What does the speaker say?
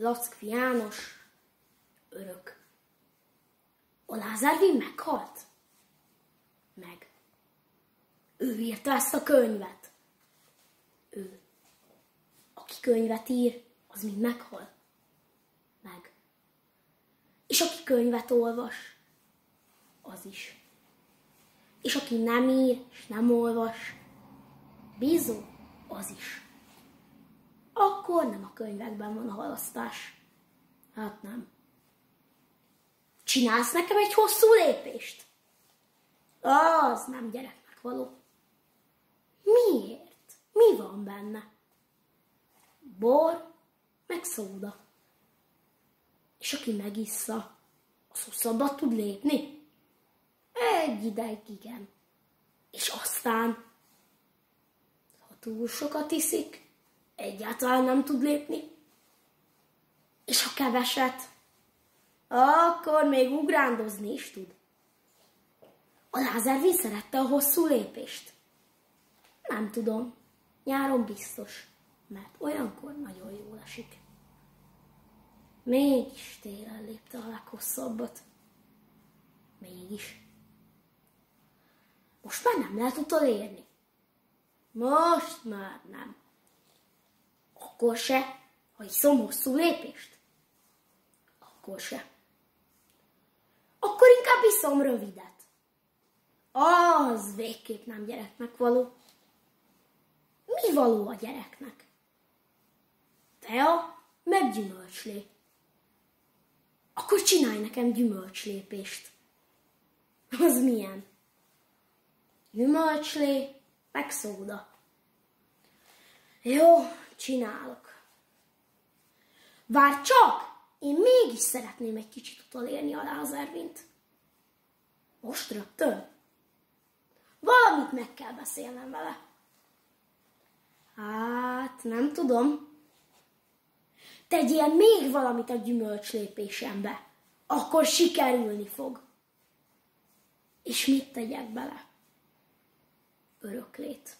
Lackfi János, örök. A Lázárvin meghalt? Meg. Ő írta ezt a könyvet. Ő. Aki könyvet ír, az mind meghal. Meg. És aki könyvet olvas, az is. És aki nem ír, és nem olvas, bízó, az is. Akkor nem a könyvekben van a halasztás. Hát nem. Csinálsz nekem egy hosszú lépést? Az nem gyereknek való. Miért? Mi van benne? Bor, meg szóda. És aki megissza, az hosszabbat tud lépni? Egy ideig igen. És aztán, ha túl sokat iszik, egyáltalán nem tud lépni. És ha keveset, akkor még ugrándozni is tud. A Lázár szerette a hosszú lépést. Nem tudom, nyáron biztos, mert olyankor nagyon jól esik. Mégis télen lépte a leghosszabbat. Mégis. Most már nem lehet utolérni. Most már nem. Akkor se, ha iszom hosszú lépést. Akkor se. Akkor inkább iszom rövidet. Az végképp nem gyereknek való. Mi való a gyereknek? Tea, meg gyümölcslé. Akkor csinálj nekem gyümölcslépést. Az milyen? Gyümölcslé, meg szóda. Jó, csinálok. Vár csak! Én mégis szeretném egy kicsit utolérni a Lázervint. Most rögtön? Valamit meg kell beszélnem vele. Hát, nem tudom. Tegyél még valamit a gyümölcslépésembe, akkor sikerülni fog. És mit tegyek bele? Öröklét.